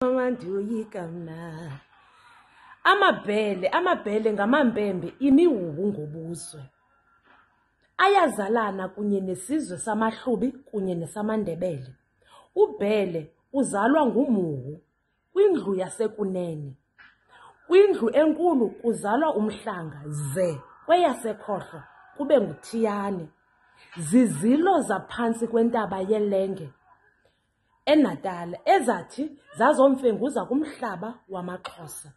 mama ndiyoyika mna amabhele amabhele ngamampembe imiwubu ngobuzwe ayazalana kunye nesizwe samahlubi kunye nesamandebele ubhele uzalwa ngumuwu kwindlu yasekunene kwindlu enkulu kuzalwa umhlanga ze kweyasekhohlo kube nguthiyane zizilo zaphantsi kwentaba yelenge eNatala ezathi zazomfenguza kumhlaba wamaXhosa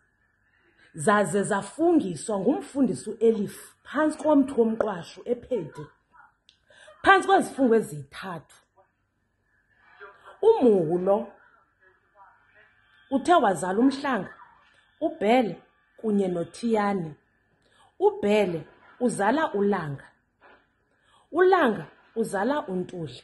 zaze zafungiswa ngumfundisi uElif phantsi komthi womqwasho ePhedi phantsi kwezifungo ezithathu umuhu lo uthe wazala umhlanga ubhele kunye nothiyane ubhele uzala ulanga ulanga uzala untuli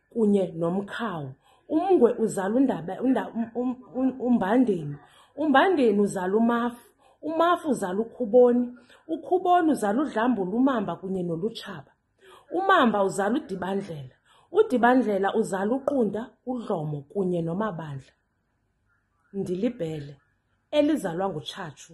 kunye nomkhawu umngwe uzala undaba umbandeni umbandeni uzala umafu umafu uzala ukhuboni ukhuboni uzala udlambulu umamba kunye nolutshaba umamba uzala udibandlela udibandlela uzala uqunda udlomo kunye nomabandla ndilibhele elizalwa ngutshatshu